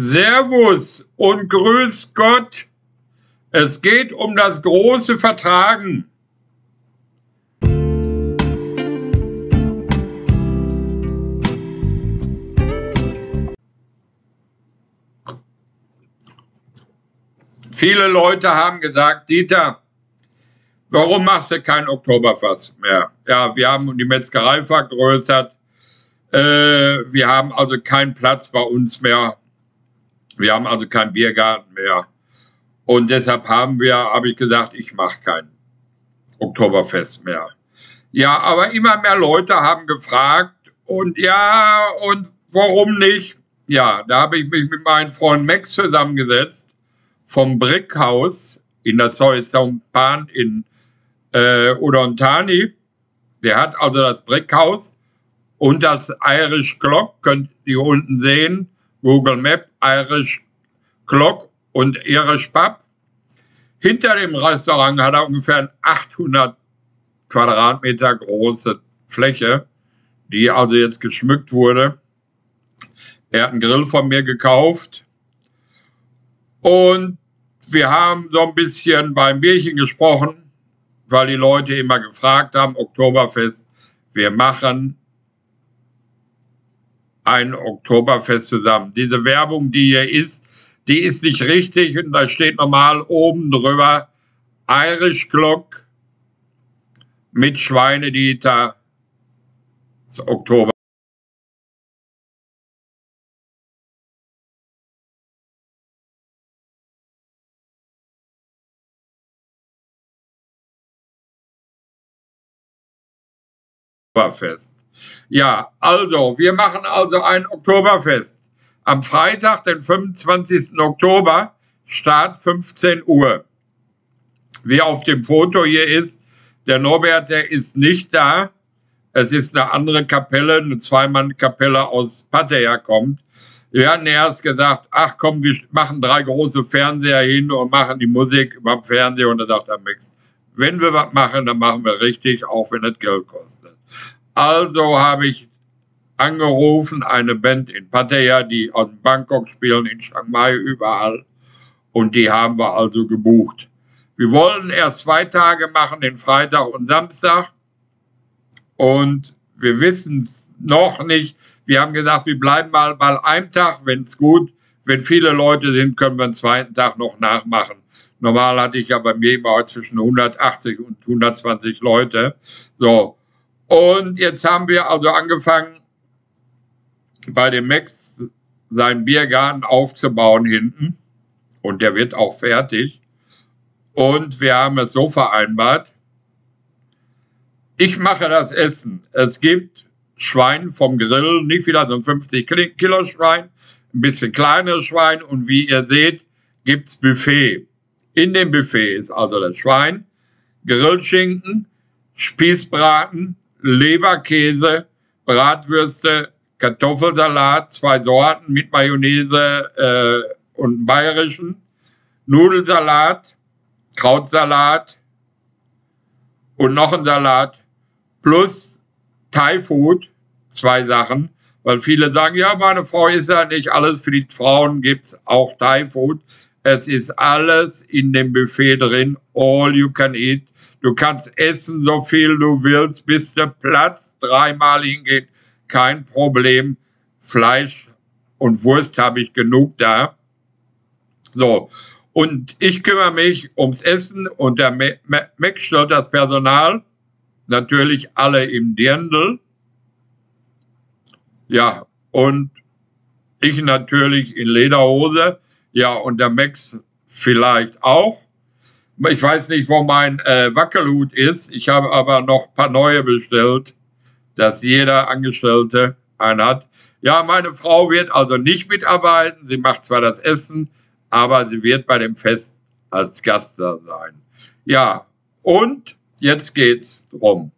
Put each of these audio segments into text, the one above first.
Servus und grüß Gott. Es geht um das große Vertragen. Viele Leute haben gesagt, Dieter, warum machst du kein Oktoberfest mehr? Ja, wir haben die Metzgerei vergrößert. Äh, wir haben also keinen Platz bei uns mehr. Wir haben also keinen Biergarten mehr. Und deshalb haben wir, habe ich gesagt, ich mache kein Oktoberfest mehr. Ja, aber immer mehr Leute haben gefragt und ja, und warum nicht? Ja, da habe ich mich mit meinem Freund Max zusammengesetzt vom Brickhaus in der Soisampan in äh, Udontani. Der hat also das Brickhaus und das Irish Clock, könnt ihr unten sehen, Google Map, Irish Clock und Irish Pub. Hinter dem Restaurant hat er ungefähr 800 Quadratmeter große Fläche, die also jetzt geschmückt wurde. Er hat einen Grill von mir gekauft und wir haben so ein bisschen beim Bierchen gesprochen, weil die Leute immer gefragt haben, Oktoberfest, wir machen ein Oktoberfest zusammen. Diese Werbung, die hier ist, die ist nicht richtig und da steht normal oben drüber Irish Clock mit Schweinedieter Oktober. Oktoberfest. Ja, also, wir machen also ein Oktoberfest. Am Freitag, den 25. Oktober, Start 15 Uhr. Wie auf dem Foto hier ist, der Norbert, der ist nicht da. Es ist eine andere Kapelle, eine Zweimann-Kapelle aus Pattaya kommt. Wir hatten erst gesagt, ach komm, wir machen drei große Fernseher hin und machen die Musik beim Fernseher. Und sagt er, Mix, wenn wir was machen, dann machen wir richtig, auch wenn es Geld kostet. Also habe ich angerufen, eine Band in Pattaya, die aus Bangkok spielen, in Chiang Mai, überall. Und die haben wir also gebucht. Wir wollen erst zwei Tage machen, den Freitag und Samstag. Und wir wissen es noch nicht. Wir haben gesagt, wir bleiben mal bei einem Tag, wenn es gut, wenn viele Leute sind, können wir einen zweiten Tag noch nachmachen. Normal hatte ich ja bei mir immer zwischen 180 und 120 Leute. So, und jetzt haben wir also angefangen, bei dem Max seinen Biergarten aufzubauen hinten. Und der wird auch fertig. Und wir haben es so vereinbart, ich mache das Essen. Es gibt Schwein vom Grill, nicht wieder so ein 50 Kilo Schwein, ein bisschen kleineres Schwein. Und wie ihr seht, gibt's Buffet. In dem Buffet ist also das Schwein, Grillschinken, Spießbraten, Leberkäse, Bratwürste, Kartoffelsalat, zwei Sorten mit Mayonnaise äh, und bayerischen, Nudelsalat, Krautsalat und noch ein Salat plus Thai Food, zwei Sachen, weil viele sagen, ja, meine Frau ist ja nicht alles, für die Frauen gibt's auch Thai Food. Es ist alles in dem Buffet drin, all you can eat. Du kannst essen, so viel du willst, bis der Platz dreimal hingeht, kein Problem. Fleisch und Wurst habe ich genug da. So, und ich kümmere mich ums Essen und der Mac stellt das Personal, natürlich alle im Dirndl. Ja, und ich natürlich in Lederhose ja, und der Max vielleicht auch. Ich weiß nicht, wo mein äh, Wackelhut ist. Ich habe aber noch paar neue bestellt, dass jeder Angestellte einen hat. Ja, meine Frau wird also nicht mitarbeiten. Sie macht zwar das Essen, aber sie wird bei dem Fest als Gast da sein. Ja, und jetzt geht's drum.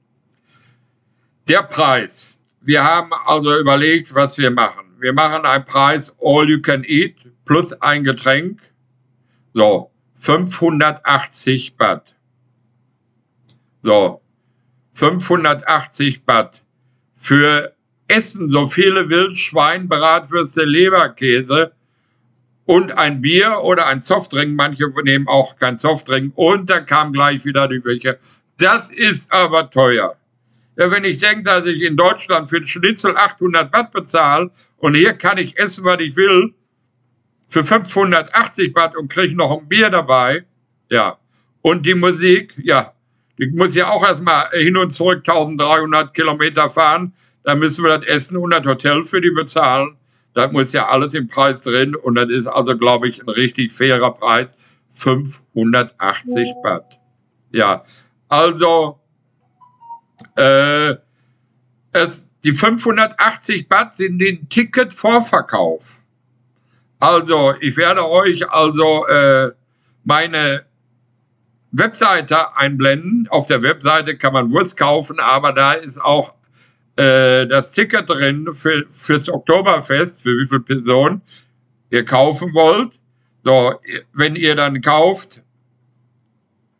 Der Preis. Wir haben also überlegt, was wir machen. Wir machen einen Preis All You Can Eat plus ein Getränk. So, 580 Baht. So, 580 Baht. Für Essen so viele Wildschwein, Bratwürste, Leberkäse und ein Bier oder ein Softdrink. Manche nehmen auch kein Softdrink. Und dann kam gleich wieder die Küche. Das ist aber teuer. Ja, wenn ich denke, dass ich in Deutschland für den Schnitzel 800 Watt bezahle und hier kann ich essen, was ich will, für 580 Watt und kriege noch ein Bier dabei, ja. Und die Musik, ja, die muss ja auch erstmal hin und zurück 1300 Kilometer fahren. Da müssen wir das Essen und das Hotel für die bezahlen. Das muss ja alles im Preis drin und das ist also, glaube ich, ein richtig fairer Preis. 580 Watt. Ja, also äh, es, die 580 Watt sind den Ticket-Vorverkauf. Also, ich werde euch also äh, meine Webseite einblenden. Auf der Webseite kann man Wurst kaufen, aber da ist auch äh, das Ticket drin für, fürs Oktoberfest, für wie viele Personen ihr kaufen wollt. So, wenn ihr dann kauft,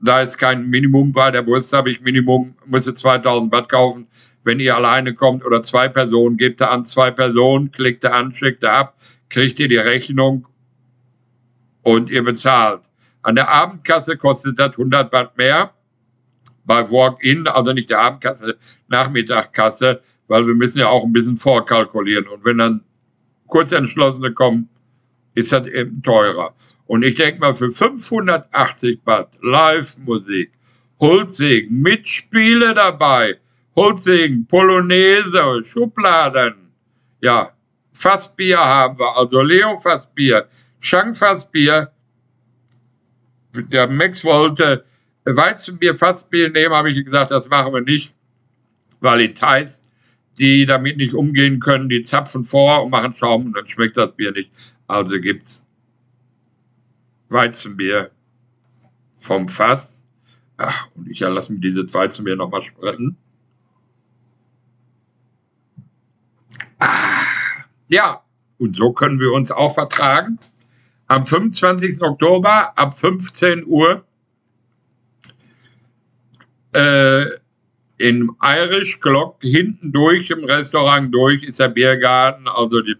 da ist kein Minimum bei der Wurst, habe ich Minimum, muss ihr 2000 Watt kaufen. Wenn ihr alleine kommt oder zwei Personen, gebt ihr an zwei Personen, klickt ihr an, schickt ihr ab, kriegt ihr die Rechnung und ihr bezahlt. An der Abendkasse kostet das 100 Watt mehr. Bei Walk-In, also nicht der Abendkasse, Nachmittagkasse, weil wir müssen ja auch ein bisschen vorkalkulieren. Und wenn dann Kurzentschlossene kommen, ist das eben teurer. Und ich denke mal, für 580 Watt Live-Musik, Holzsegen, Mitspiele dabei, Holzsegen, Polonaise, Schubladen, ja, Fassbier haben wir, also Leo Fassbier, Schank Fassbier. Der Max wollte Weizenbier Fassbier nehmen, habe ich gesagt, das machen wir nicht, weil die Thais, die damit nicht umgehen können, die zapfen vor und machen Schaum und dann schmeckt das Bier nicht. Also gibt's Weizenbier vom Fass. Ach, und ich lasse mir dieses Weizenbier nochmal sprechen. Ah, ja, und so können wir uns auch vertragen. Am 25. Oktober ab 15 Uhr äh, im Irish Clock hinten durch im Restaurant durch ist der Biergarten. Also die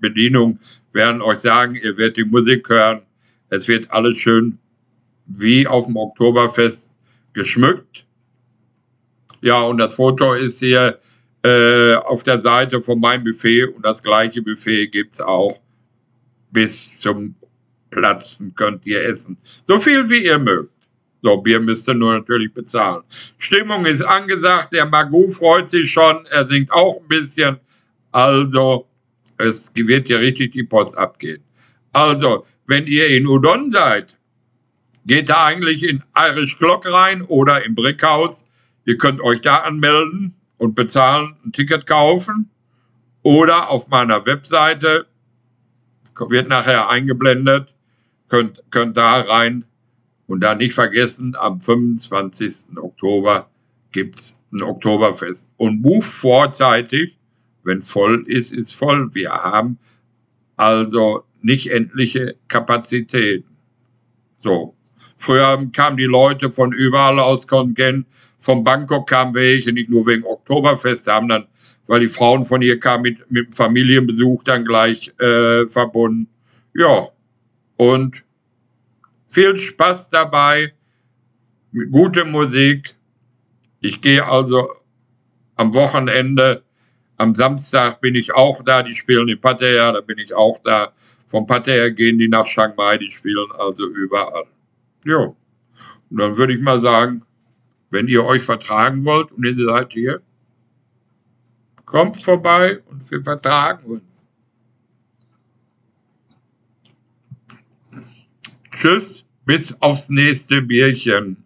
Bedienung werden euch sagen, ihr werdet die Musik hören. Es wird alles schön wie auf dem Oktoberfest geschmückt. Ja, und das Foto ist hier äh, auf der Seite von meinem Buffet und das gleiche Buffet gibt es auch bis zum Platzen könnt ihr essen. So viel wie ihr mögt. So, Bier müsst ihr nur natürlich bezahlen. Stimmung ist angesagt, der Magoo freut sich schon, er singt auch ein bisschen. Also, es wird hier richtig die Post abgehen. Also, wenn ihr in Udon seid, geht da eigentlich in Irish Clock rein oder im Brickhaus. Ihr könnt euch da anmelden und bezahlen, ein Ticket kaufen. Oder auf meiner Webseite, wird nachher eingeblendet, könnt, könnt da rein. Und da nicht vergessen, am 25. Oktober gibt's ein Oktoberfest. Und buch vorzeitig, wenn voll ist, ist voll. Wir haben also nicht endliche Kapazitäten. So. Früher kamen die Leute von überall aus Kongen. Von Bangkok kamen welche, nicht nur wegen Oktoberfest, haben dann, weil die Frauen von hier kamen, mit, mit Familienbesuch dann gleich äh, verbunden. Ja. Und viel Spaß dabei, gute Musik. Ich gehe also am Wochenende am Samstag bin ich auch da, die spielen in Pattaya, da bin ich auch da. Vom Pattaya gehen die nach Chiang Mai, die spielen also überall. Jo. Und dann würde ich mal sagen, wenn ihr euch vertragen wollt und ihr seid hier, kommt vorbei und wir vertragen uns. Tschüss, bis aufs nächste Bierchen.